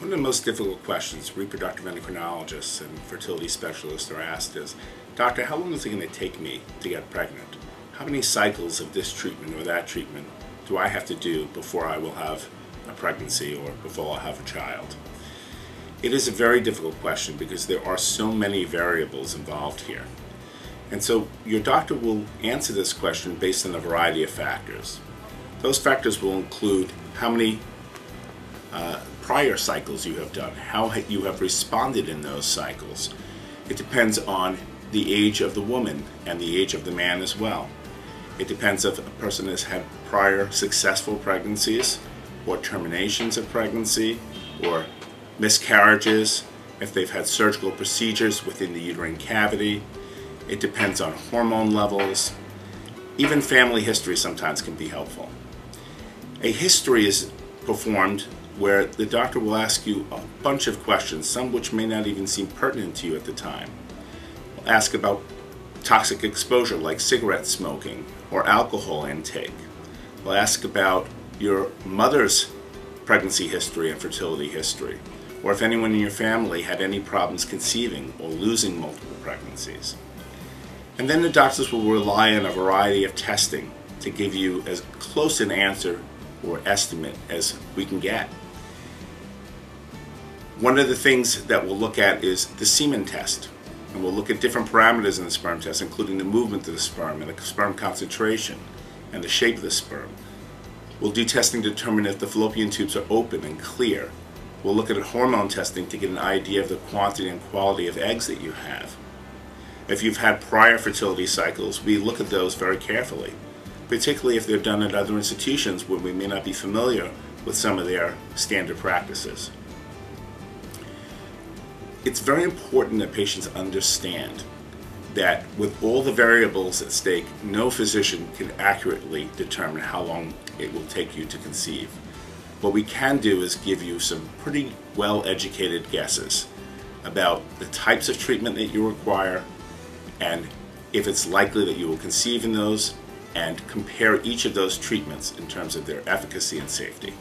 One of the most difficult questions reproductive endocrinologists and fertility specialists are asked is, Doctor, how long is it going to take me to get pregnant? How many cycles of this treatment or that treatment do I have to do before I will have a pregnancy or before I'll have a child? It is a very difficult question because there are so many variables involved here. And so your doctor will answer this question based on a variety of factors. Those factors will include how many uh, prior cycles you have done, how you have responded in those cycles. It depends on the age of the woman and the age of the man as well. It depends if a person has had prior successful pregnancies or terminations of pregnancy or miscarriages, if they've had surgical procedures within the uterine cavity. It depends on hormone levels. Even family history sometimes can be helpful. A history is performed where the doctor will ask you a bunch of questions, some which may not even seem pertinent to you at the time. We'll ask about toxic exposure like cigarette smoking or alcohol intake. We'll ask about your mother's pregnancy history and fertility history, or if anyone in your family had any problems conceiving or losing multiple pregnancies. And then the doctors will rely on a variety of testing to give you as close an answer or estimate as we can get. One of the things that we'll look at is the semen test. And we'll look at different parameters in the sperm test, including the movement of the sperm and the sperm concentration and the shape of the sperm. We'll do testing to determine if the fallopian tubes are open and clear. We'll look at hormone testing to get an idea of the quantity and quality of eggs that you have. If you've had prior fertility cycles, we look at those very carefully, particularly if they're done at other institutions where we may not be familiar with some of their standard practices it's very important that patients understand that with all the variables at stake, no physician can accurately determine how long it will take you to conceive. What we can do is give you some pretty well educated guesses about the types of treatment that you require and if it's likely that you will conceive in those and compare each of those treatments in terms of their efficacy and safety.